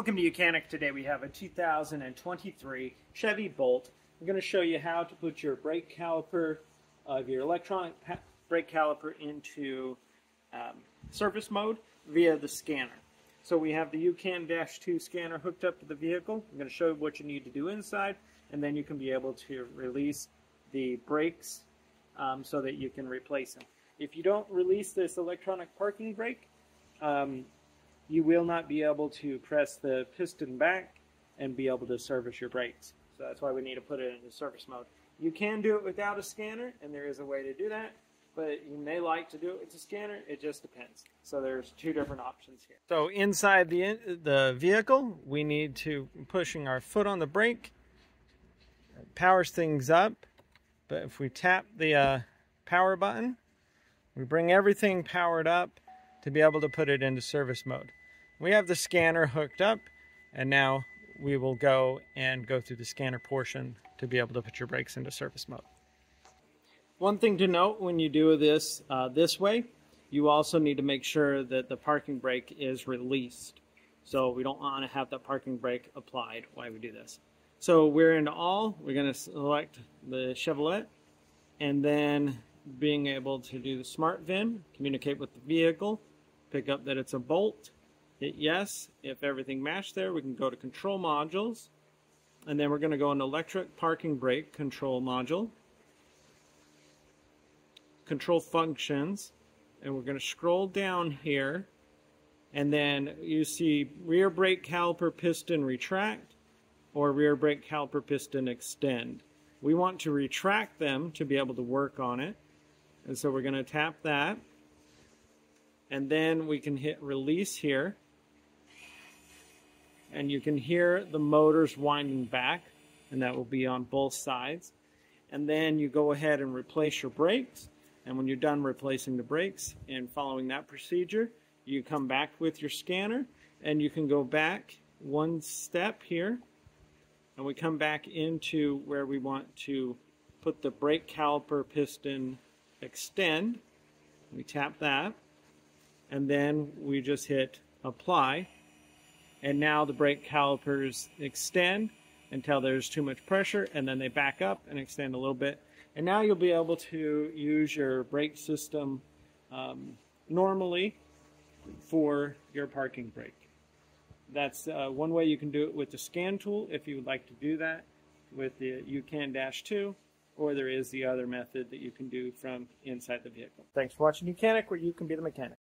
Welcome to YOUCANIC. Today we have a 2023 Chevy Bolt. I'm going to show you how to put your brake caliper of your electronic brake caliper into um, service mode via the scanner. So we have the YOUCAN-II scanner hooked up to the vehicle. I'm going to show you what you need to do inside and then you can be able to release the brakes um, so that you can replace them. If you don't release this electronic parking brake, um, you will not be able to press the piston back and be able to service your brakes. So that's why we need to put it into service mode. You can do it without a scanner, and there is a way to do that, but you may like to do it with a scanner. It just depends. So there's two different options here. So inside the the vehicle, we need to pushing our foot on the brake. It powers things up, but if we tap the uh, power button, we bring everything powered up to be able to put it into service mode. We have the scanner hooked up and now we will go and go through the scanner portion to be able to put your brakes into service mode. One thing to note when you do this uh, this way, you also need to make sure that the parking brake is released. So we don't want to have the parking brake applied while we do this. So we're into all, we're going to select the Chevrolet and then being able to do the smart VIN, communicate with the vehicle, pick up that it's a bolt, hit yes. If everything matched there, we can go to control modules. And then we're going to go into electric parking brake control module. Control functions. And we're going to scroll down here. And then you see rear brake caliper piston retract or rear brake caliper piston extend. We want to retract them to be able to work on it. And so we're going to tap that. And then we can hit release here and you can hear the motors winding back and that will be on both sides. And then you go ahead and replace your brakes and when you're done replacing the brakes and following that procedure you come back with your scanner and you can go back one step here and we come back into where we want to put the brake caliper piston extend. We tap that and then we just hit apply and now the brake calipers extend until there's too much pressure and then they back up and extend a little bit and now you'll be able to use your brake system um, normally for your parking brake. That's uh, one way you can do it with the scan tool if you would like to do that with the YOUCAN-II or there is the other method that you can do from inside the vehicle. Thanks for watching YOUCANIC where you can be the mechanic.